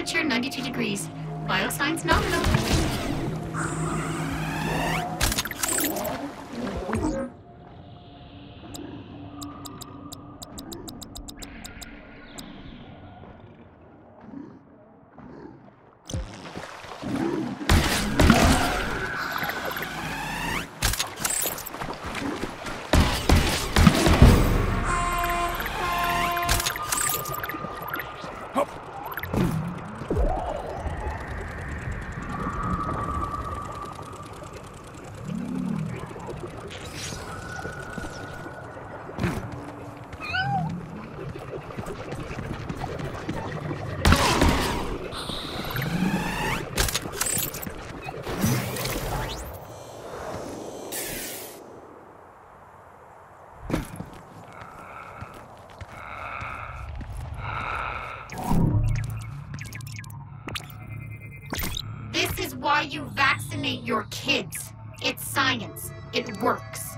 temperature 92 degrees. Biosigns nominal. Your kids. It's science. It works.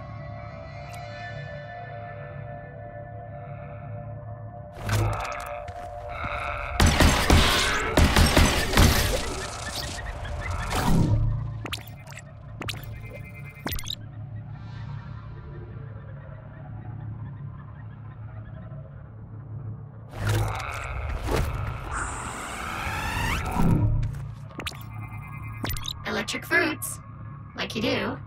Electric fruits. Like you do.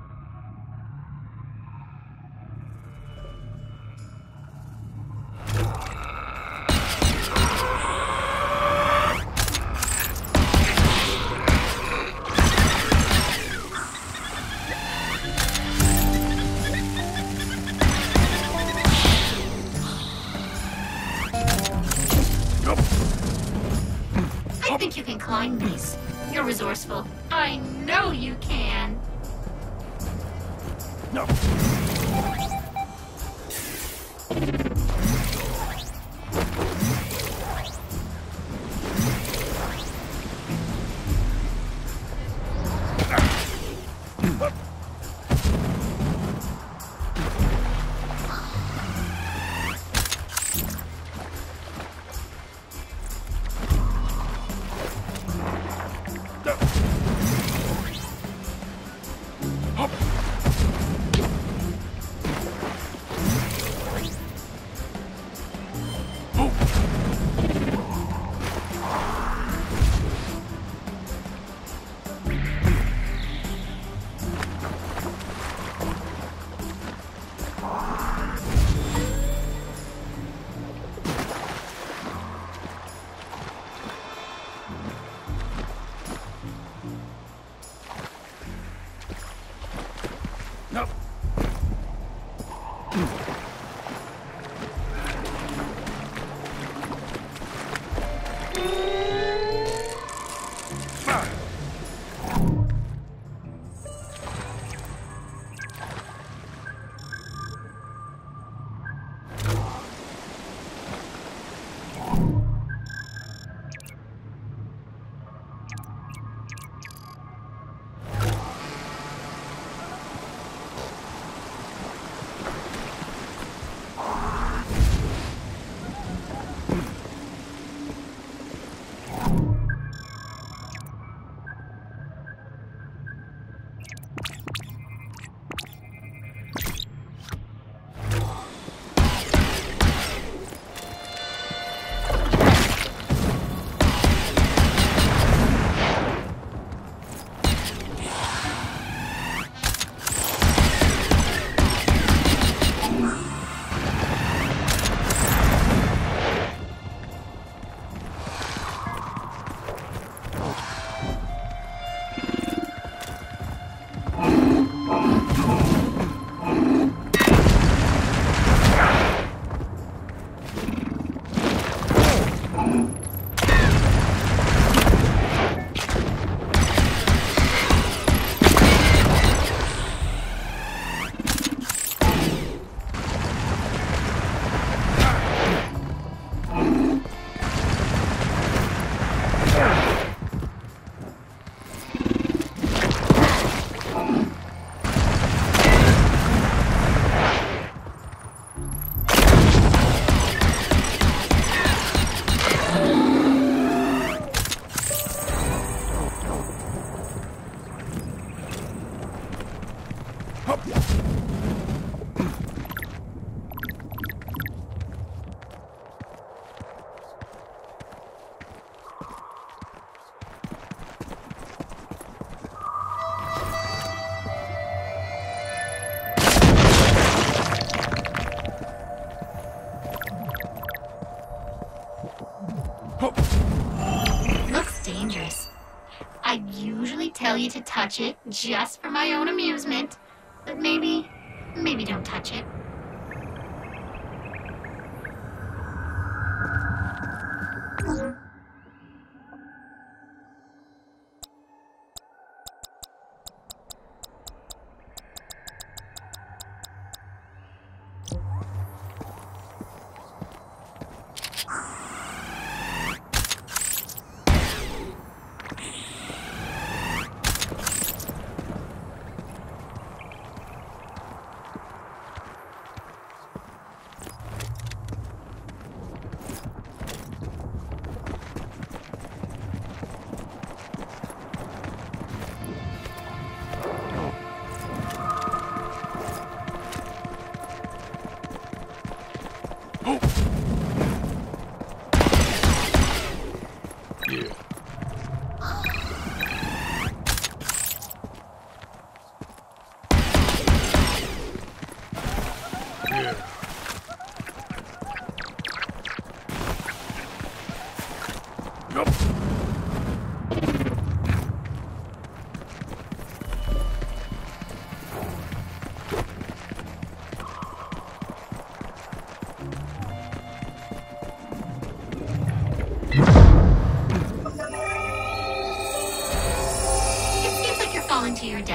I know you can. No. Looks dangerous. I usually tell you to touch it just for my own amusement, but maybe, maybe don't touch it. Yeah.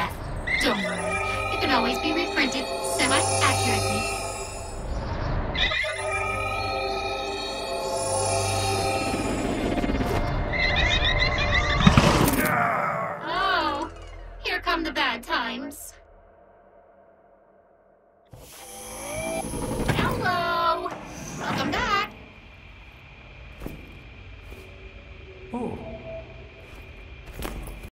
death. Don't worry, it can always be reprinted semi-accurately. Ah. Oh, here come the bad times.